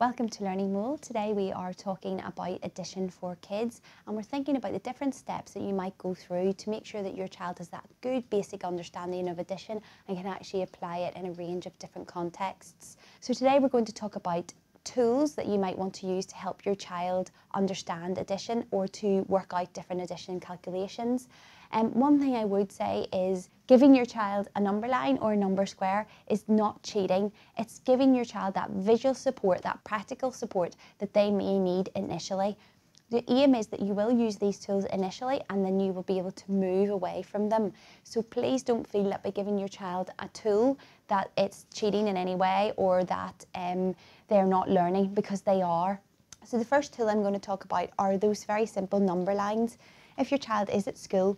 Welcome to Learning Mole. Today we are talking about addition for kids and we're thinking about the different steps that you might go through to make sure that your child has that good basic understanding of addition and can actually apply it in a range of different contexts. So today we're going to talk about tools that you might want to use to help your child understand addition or to work out different addition calculations. And um, one thing I would say is giving your child a number line or a number square is not cheating. It's giving your child that visual support, that practical support that they may need initially. The aim is that you will use these tools initially and then you will be able to move away from them. So please don't feel that by giving your child a tool that it's cheating in any way or that um, they're not learning because they are. So the first tool I'm going to talk about are those very simple number lines. If your child is at school,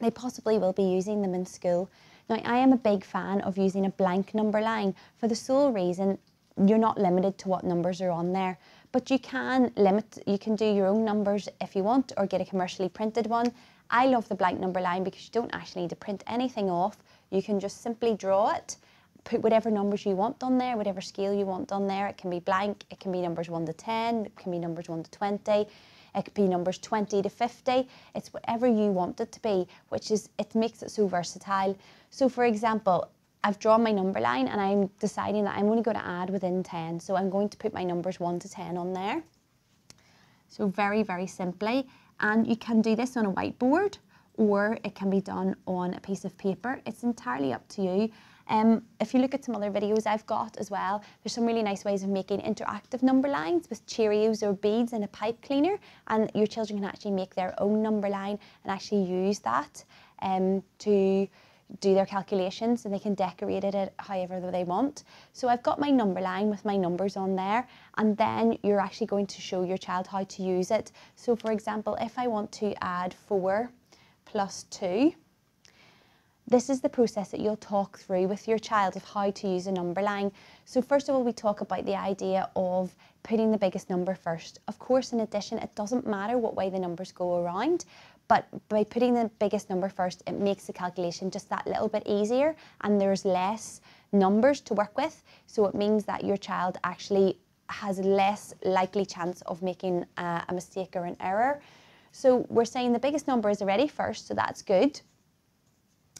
they possibly will be using them in school. Now, I am a big fan of using a blank number line for the sole reason you're not limited to what numbers are on there. But you can limit, you can do your own numbers if you want or get a commercially printed one. I love the blank number line because you don't actually need to print anything off. You can just simply draw it, put whatever numbers you want on there, whatever scale you want on there. It can be blank, it can be numbers 1 to 10, it can be numbers 1 to 20. It could be numbers 20 to 50. It's whatever you want it to be, which is, it makes it so versatile. So for example, I've drawn my number line and I'm deciding that I'm only going to add within 10. So I'm going to put my numbers 1 to 10 on there. So very, very simply. And you can do this on a whiteboard or it can be done on a piece of paper. It's entirely up to you. Um, if you look at some other videos I've got as well, there's some really nice ways of making interactive number lines with Cheerios or beads and a pipe cleaner and your children can actually make their own number line and actually use that um, to do their calculations and they can decorate it however they want. So I've got my number line with my numbers on there and then you're actually going to show your child how to use it. So for example, if I want to add 4 plus 2, this is the process that you'll talk through with your child of how to use a number line. So first of all, we talk about the idea of putting the biggest number first. Of course, in addition, it doesn't matter what way the numbers go around, but by putting the biggest number first, it makes the calculation just that little bit easier and there's less numbers to work with. So it means that your child actually has less likely chance of making a, mistake or an error. So we're saying the biggest number is already first, so that's good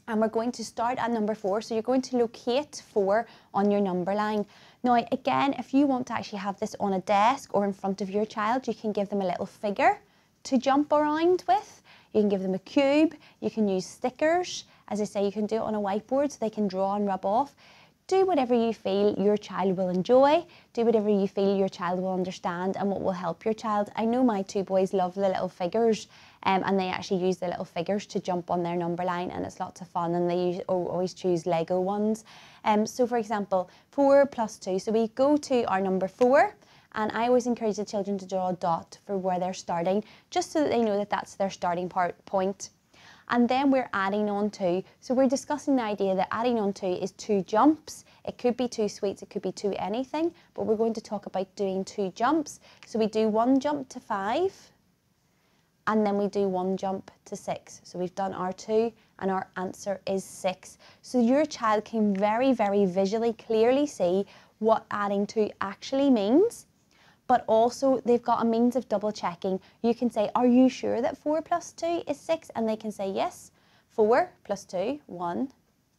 and we're going to start at number four. So you're going to locate four on your number line. Now, again, if you want to actually have this on a desk or in front of your child, you can give them a little figure to jump around with. You can give them a cube, you can use stickers. As I say, you can do it on a whiteboard so they can draw and rub off. Do whatever you feel your child will enjoy. Do whatever you feel your child will understand and what will help your child. I know my two boys love the little figures um, and they actually use the little figures to jump on their number line and it's lots of fun and they always choose Lego ones. Um, so for example, 4 plus 2, so we go to our number 4 and I always encourage the children to draw a dot for where they're starting just so that they know that that's their starting part point and then we're adding on to. So we're discussing the idea that adding on to is two jumps. It could be two sweets, it could be two anything, but we're going to talk about doing two jumps. So we do one jump to five, and then we do one jump to six. So we've done our two, and our answer is six. So your child can very, very visually clearly see what adding to actually means but also they've got a means of double checking. You can say, are you sure that 4 plus 2 is 6? And they can say, yes, 4 plus two, one,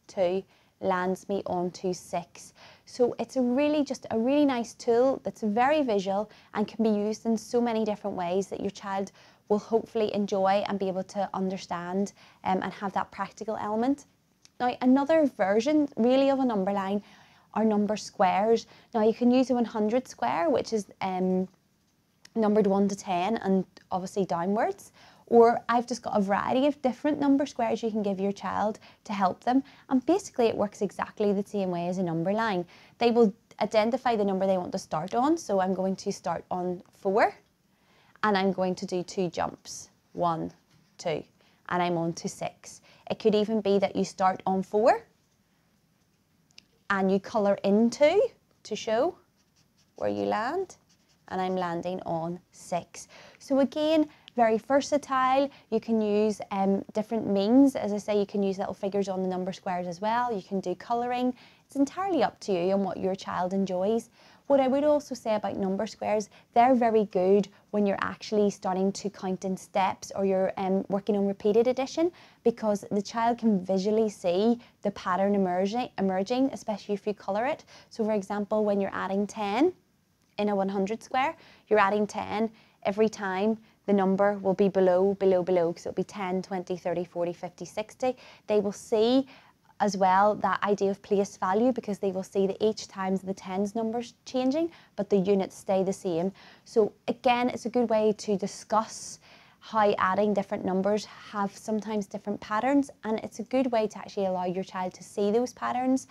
two, lands me on to 6. So it's a really just a really nice tool that's very visual and can be used in so many different ways that your child will hopefully enjoy and be able to understand um, and have that practical element. Now another version really of a number line are number squares. Now you can use a 100 square, which is um, numbered 1 to 10 and obviously downwards. Or I've just got a variety of different number squares you can give your child to help them. And basically it works exactly the same way as a number line. They will identify the number they want to start on. So I'm going to start on 4 and I'm going to do two jumps. One, two, and I'm on to 6. It could even be that you start on 4 and you colour into to show where you land and I'm landing on six. So again, very versatile. You can use um, different means. As I say, you can use little figures on the number squares as well. You can do colouring. It's entirely up to you and what your child enjoys. What I would also say about number squares, they're very good when you're actually starting to count in steps or you're um, working on repeated addition because the child can visually see the pattern emerging, emerging, especially if you colour it. So for example, when you're adding 10 in a 100 square, you're adding 10 every time the number will be below, below, below, because it'll be 10, 20, 30, 40, 50, 60. They will see as well that idea of place value because they will see that each times the tens numbers changing, but the units stay the same. So again, it's a good way to discuss how adding different numbers have sometimes different patterns and it's a good way to actually allow your child to see those patterns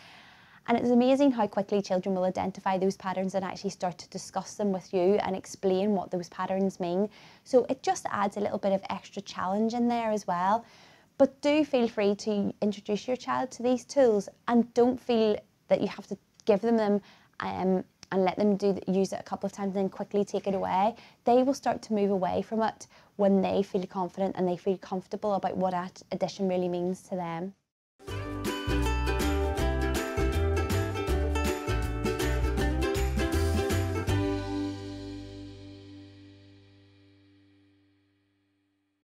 and it's amazing how quickly children will identify those patterns and actually start to discuss them with you and explain what those patterns mean. So it just adds a little bit of extra challenge in there as well. But do feel free to introduce your child to these tools and don't feel that you have to give them them um, and let them do use it a couple of times and then quickly take it away. They will start to move away from it when they feel confident and they feel comfortable about what addition really means to them.